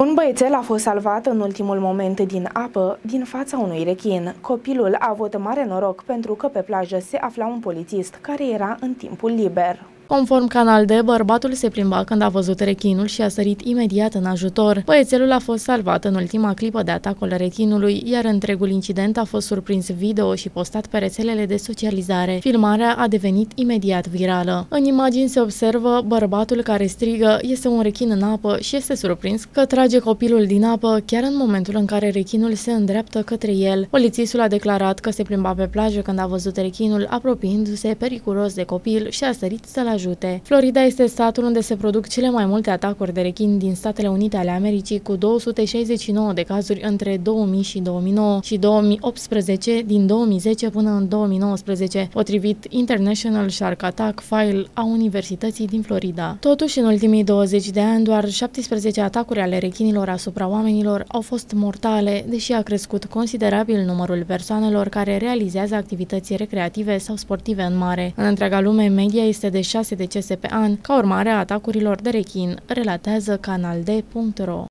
Un băiețel a fost salvat în ultimul moment din apă din fața unui rechin. Copilul a avut mare noroc pentru că pe plajă se afla un polițist care era în timpul liber. Conform Canal D, bărbatul se plimba când a văzut rechinul și a sărit imediat în ajutor. Băiețelul a fost salvat în ultima clipă de atacul rechinului, iar întregul incident a fost surprins video și postat pe rețelele de socializare. Filmarea a devenit imediat virală. În imagini se observă bărbatul care strigă, este un rechin în apă și este surprins că trage copilul din apă chiar în momentul în care rechinul se îndreaptă către el. Polițistul a declarat că se plimba pe plajă când a văzut rechinul apropiindu-se periculos de copil și a sărit să-l ajute. Florida este statul unde se produc cele mai multe atacuri de rechini din Statele Unite ale Americii, cu 269 de cazuri între 2000 și 2009 și 2018 din 2010 până în 2019, potrivit International Shark Attack File a Universității din Florida. Totuși, în ultimii 20 de ani, doar 17 atacuri ale rechinilor asupra oamenilor au fost mortale, deși a crescut considerabil numărul persoanelor care realizează activități recreative sau sportive în mare. În întreaga lume, media este de 6 decese pe an, ca urmare a atacurilor de rechin, relatează canalde.ro.